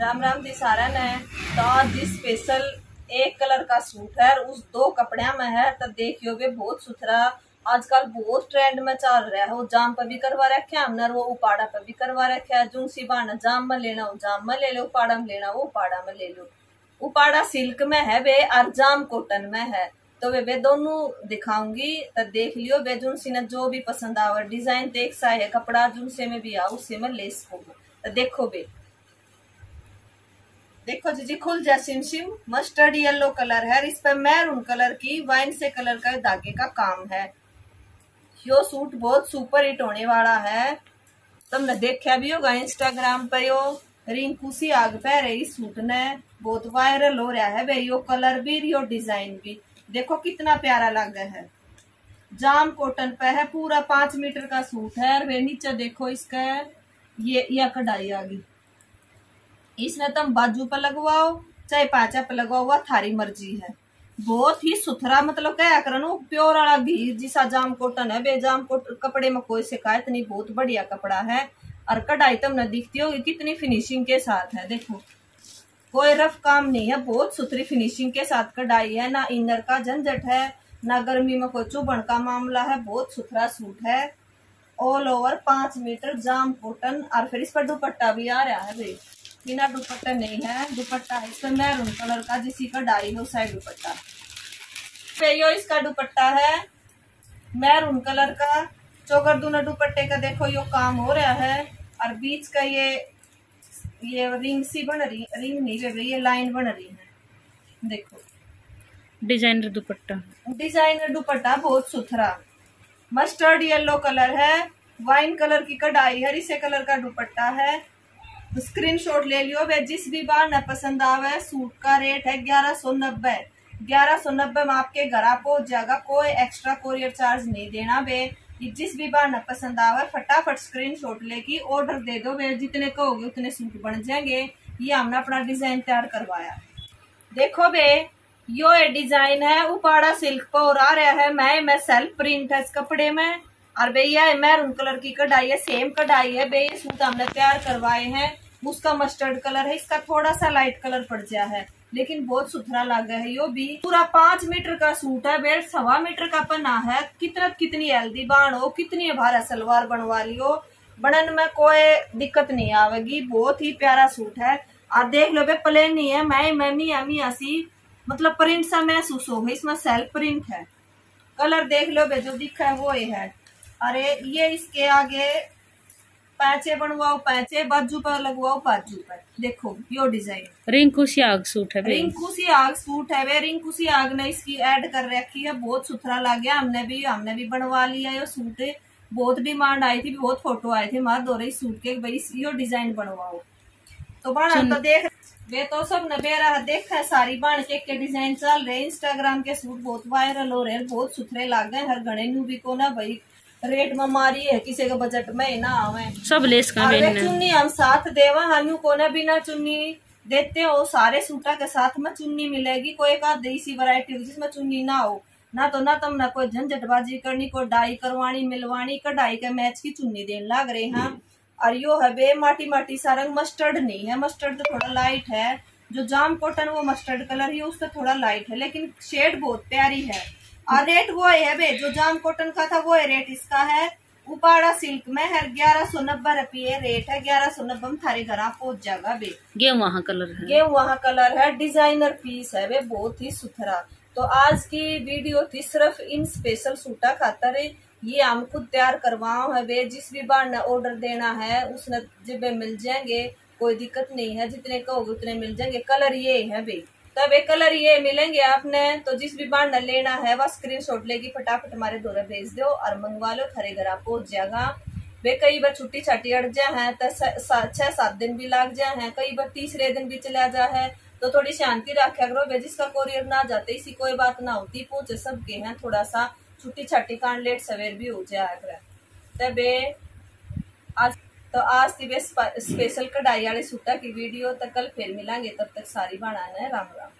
राम राम जी सारा ने तो जी स्पेशल एक कलर का सूट है उस दो कपड़े में है तो देखियो वे बहुत सुथरा। आजकल बहुत ट्रेंड में चल रहा है। वो जाम पर भी करवा रखे हमने वो उपाड़ा पर भी करवा रखे है। जुनसी बाना जाम में लेना, वो जाम में ले लो, उपाड़ा में लेना, वो उपाड़ा में ले लो। उपाड़ा सिल्क में है वे और जाम कॉटन में है। तो वे वे दोनों दिखाऊँगी तो देख लियो। वे जुनसी ने जो भी पसंद आवे डिज़ाइन देख सा है, कपड़ा जुनसे में भी आओ उससे में लेस हो तो देखो बे देखो जी जी, खुल जा सिम सिम मस्टर्ड येलो कलर है इस पर मैरून कलर की वाइन से कलर का धागे का काम है। यो सूट बहुत सुपर हिट होने वाला है। तुमने देखा भी होगा इंस्टाग्राम पर यो रिंकू सी आग पहरे इस सूट ने। बहुत वायरल हो रहा है भाई, यो कलर भी, यो डिज़ाइन भी। देखो कितना प्यारा लग है। जाम कॉटन पे है, पूरा पाँच मीटर का सूट है और वे नीचे देखो इसका, ये यह कढ़ाई आ गई। इसमें तुम बाजू पर लगवाओ, चाहे पाचा पर लगवाओ, वह थारी मर्ज़ी है। बहुत ही सुथरा मतलब क्या करो प्योर वाला घी जिसा जाम कॉटन है बेजाम कपड़े में कोई शिकायत नहीं, बहुत बढ़िया कपड़ा है। और कढ़ाई तुमने दिखती होगी कितनी फिनिशिंग के साथ है, देखो। कोई रफ काम नहीं है, बहुत सुथरी फिनिशिंग के साथ कढ़ाई है, ना इनर का झंझट है, ना गर्मी में कोई चुभन का मामला है, बहुत सुथरा सूट है। ऑल ओवर पाँच मीटर जाम कॉटन और फिर इस पर दुपट्टा भी आ रहा है, भाई। बिना दुपट्टा नहीं है दुपट्टा है इसमें मैरून कलर का जिसी का डाई हो साइड दुपट्टा। यो इसका दुपट्टा है मैरून कलर का। चौकर दूना दुपट्टे का देखो यो काम हो रहा है। और बीच का ये ये रिंग सी बन रही रिंग नहीं बन रही ये लाइन बन रही है। देखो। डिज़ाइनर दुपट्टा। डिज़ाइनर दुपट्टा बहुत सुथरा। मस्टर्ड येलो कलर है वाइन कलर की कढ़ाई हरी से कलर का दुपट्टा है। स्क्रीनशॉट ले लियो वे जिस भी बार न पसंद आवे, सूट का रेट है ग्यारह सौ नब्बे। ग्यारह सौ नब्बे में आपके घर पहुँच जाएगा, कोई एक्स्ट्रा कोरियर चार्ज नहीं देना बे जिस भी बार न पसंद आवे, फटाफट स्क्रीनशॉट लेके ऑर्डर दे दो वे, जितने कहोगे उतने सूट बन जाएँगे। ये हमने अपना डिज़ाइन तैयार करवाया। देखो बे यो ये डिज़ाइन है, उपाड़ा सिल्क पर आ रहा है, मैं मैं सेल्फ प्रिंट है इस कपड़े में। और भैया मैरून कलर की कढ़ाई है सेम कढ़ाई है। भैया सूट हमने तैयार करवाए हैं। उसका मस्टर्ड कलर है, इसका थोड़ा सा लाइट कलर पड़ गया है, लेकिन बहुत सुथरा लग है। यो भी पूरा पाँच मीटर का सूट है बेड सवा मीटर का पना है। कितना कितनी हेल्दी बाण हो, कितनी भारा सलवार बनवा लियो। बनन में कोई दिक्कत नहीं आवेगी, बहुत ही प्यारा सूट है। और देख लो बे प्लेन नहीं है। मैं मम्मी अमी ऐसी मतलब प्रिंट सा महसूस हो इसमें सेल्फ प्रिंट है। कलर देख लो बे जो दिखा है, वो ही है। अरे ये इसके आगे पैचे बनवाओ पैचे बाजू पर लगवाओ बाजू पर। देखो यो डिज़ाइन। रिंकू सी आग सूट है रिंकू सी आग सूट है वे रिंकू सी आग ने इसकी ऐड कर रखी है बहुत सुथरा लग गया। हमने भी हमने भी बनवा लिया ये सूट। बहुत डिमांड आई थी बहुत फ़ोटो आए थे मार दो रही सूट के भाई यो डिज़ाइन बनवाओ। तो बना तो देख वे तो सब न बेरा देखा है सारी बाण के, के डिज़ाइन चल रहे इंस्टाग्राम के सूट बहुत वायरल हो रहे हैं बहुत सुथरे लग गए। हर गणे नु भी को ना भाई रेट में मारी है किसी के बजट में ना आवे। सब लेस का चुन्नी हम साथ देवा हम को ना बिना चुन्नी देते हो सारे सूटा के साथ में चुन्नी मिलेगी। कोई का देसी वैरायटी हो जिसमें चुन्नी ना हो। ना तो ना तुम ना कोई झंझटबाजी करनी कोई डाई करवानी मिलवानी कढ़ाई के मैच की चुन्नी देने लग रहे हैं। और यो है बे माटी माटी सा रंग मस्टर्ड नहीं है। मस्टर्ड तो थोड़ा लाइट है। जो जाम कॉटन वो मस्टर्ड कलर ही उसका थोड़ा लाइट है। लेकिन शेड बहुत प्यारी है। और रेट वो है बे जो जाम कॉटन का था वो है रेट इसका है। उपाड़ा सिल्क में है ग्यारह सौ नब्बे रुपये रेट है ग्यारह सौ नब्बे में थारे घर पहुँच जाएगा बे ये वहाँ कलर है। ये वहाँ कलर है डिज़ाइनर पीस है वे बहुत ही सुथरा। तो आज की वीडियो थी सिर्फ़ इन स्पेशल सूटा खातर ये हम खुद तैयार करवाओ है वे जिस भी बार ने ऑर्डर देना है उसने जब मिल जाएँगे कोई दिक्कत नहीं है जितने कहोगे उतने मिल जाएँगे। कलर ये है भाई। तब एक कलर ये मिलेंगे आपने तो जिस भी बांडल लेना है, वह स्क्रीन शॉट लेगी, फटाफट हमारे दौरे भेज दो और मंगवा लो खरे घर आप पहुँच जाएगा वे कई बार छुट्टी छाटी अड़ जाए हैं तो छह सात दिन भी लग जाए हैं, कई बार तीसरे दिन भी चला जा है तो थोड़ी शांति रखा। करो वे जिसका कोरियर ना जाते, इसी कोई बात ना होती पहुँचे सबके हैं, थोड़ा सा छुट्टी छाटी कांड लेट सवेर भी हो जाए तबे आज तो आज की स्पेशल कढ़ाई वाले सूटा की वीडियो तो कल फिर मिलेंगे, तब तक सारी बनाना है राम राम।